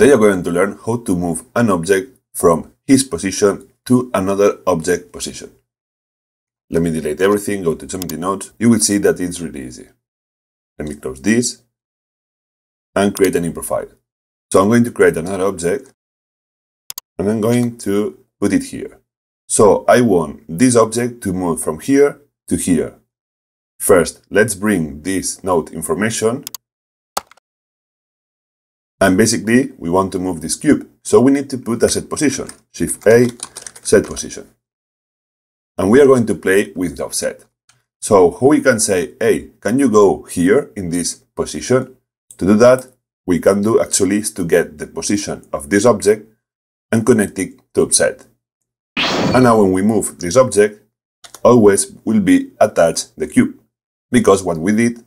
They are going to learn how to move an object from his position to another object position. Let me delete everything, go to Geometry Nodes. You will see that it's really easy. Let me close this and create a new profile. So I'm going to create another object and I'm going to put it here. So I want this object to move from here to here. First, let's bring this node information. And basically, we want to move this cube. So we need to put a set position. Shift A, set position. And we are going to play with the offset. So we can say, hey, can you go here in this position? To do that, we can do actually is to get the position of this object and connect it to offset. And now when we move this object, always will be attached the cube because what we did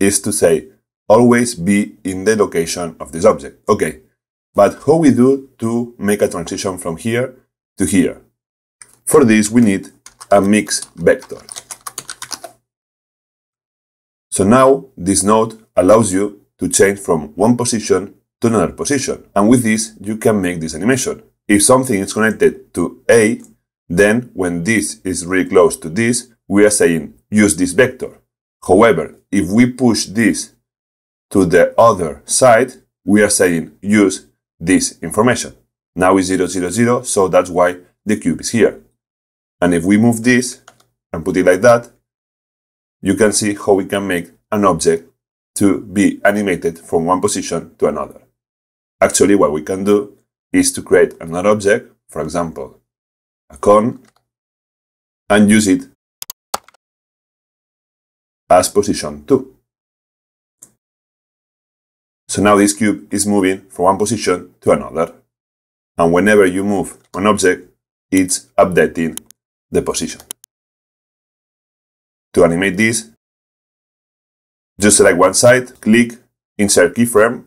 is to say always be in the location of this object. Okay, but how we do to make a transition from here to here? For this, we need a mix vector. So now this node allows you to change from one position to another position. And with this, you can make this animation. If something is connected to A, then when this is really close to this, we are saying use this vector. However, if we push this to the other side, we are saying use this information. Now is 0, 0, 0, so that's why the cube is here. And if we move this and put it like that, you can see how we can make an object to be animated from one position to another. Actually, what we can do is to create another object, for example, a cone, and use it as position 2. So now this cube is moving from one position to another. And whenever you move an object, it's updating the position. To animate this, just select one side, click Insert Keyframe,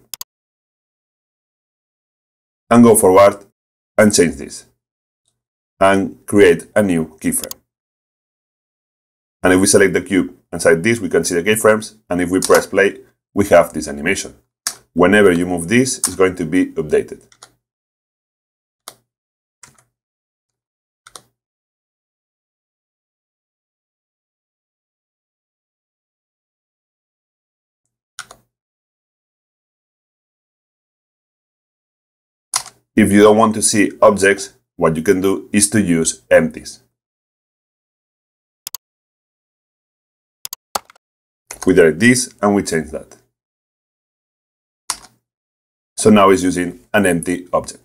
and go forward and change this. And create a new keyframe. And if we select the cube inside this, we can see the keyframes. And if we press play, we have this animation. Whenever you move this, it's going to be updated. If you don't want to see objects, what you can do is to use empties. We delete this and we change that. So now it's using an empty object.